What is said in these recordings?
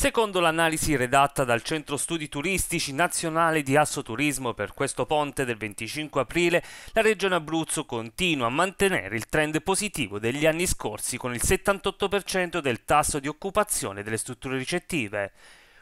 Secondo l'analisi redatta dal Centro Studi Turistici Nazionale di Assoturismo per questo ponte del 25 aprile, la Regione Abruzzo continua a mantenere il trend positivo degli anni scorsi con il 78% del tasso di occupazione delle strutture ricettive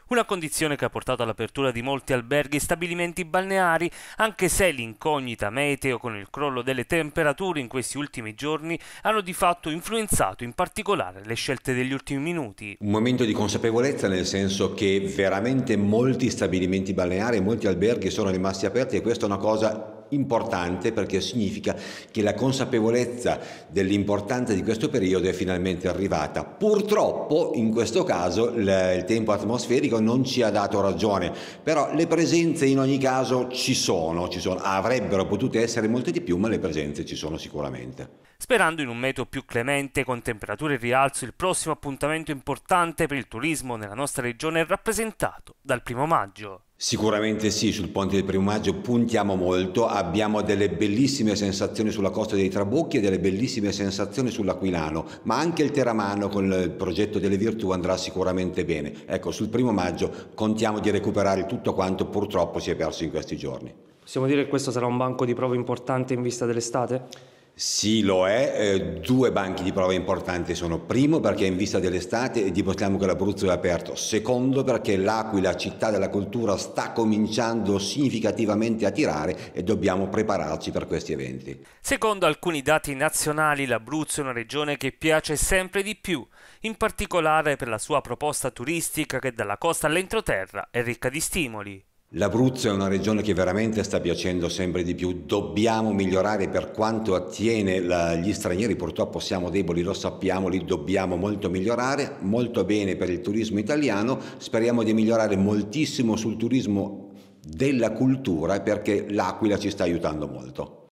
una condizione che ha portato all'apertura di molti alberghi e stabilimenti balneari, anche se l'incognita meteo con il crollo delle temperature in questi ultimi giorni hanno di fatto influenzato in particolare le scelte degli ultimi minuti. Un momento di consapevolezza nel senso che veramente molti stabilimenti balneari e molti alberghi sono rimasti aperti e questa è una cosa importante perché significa che la consapevolezza dell'importanza di questo periodo è finalmente arrivata. Purtroppo in questo caso il tempo atmosferico non ci ha dato ragione, però le presenze in ogni caso ci sono, ci sono. avrebbero potuto essere molte di più, ma le presenze ci sono sicuramente. Sperando in un meteo più clemente con temperature in rialzo, il prossimo appuntamento importante per il turismo nella nostra regione è rappresentato dal primo maggio. Sicuramente sì, sul ponte del primo maggio puntiamo molto, abbiamo delle bellissime sensazioni sulla costa dei Trabocchi e delle bellissime sensazioni sull'Aquilano, ma anche il Teramano con il progetto delle virtù andrà sicuramente bene. Ecco, sul primo maggio contiamo di recuperare tutto quanto purtroppo si è perso in questi giorni. Possiamo dire che questo sarà un banco di prova importante in vista dell'estate? Sì, lo è. Eh, due banchi di prova importanti sono. Primo perché in vista dell'estate dimostriamo che l'Abruzzo è aperto. Secondo perché l'Aquila, città della cultura, sta cominciando significativamente a tirare e dobbiamo prepararci per questi eventi. Secondo alcuni dati nazionali, l'Abruzzo è una regione che piace sempre di più, in particolare per la sua proposta turistica che dalla costa all'entroterra è ricca di stimoli. L'Abruzzo è una regione che veramente sta piacendo sempre di più, dobbiamo migliorare per quanto attiene la, gli stranieri, purtroppo siamo deboli, lo sappiamo, li dobbiamo molto migliorare, molto bene per il turismo italiano, speriamo di migliorare moltissimo sul turismo della cultura perché l'Aquila ci sta aiutando molto.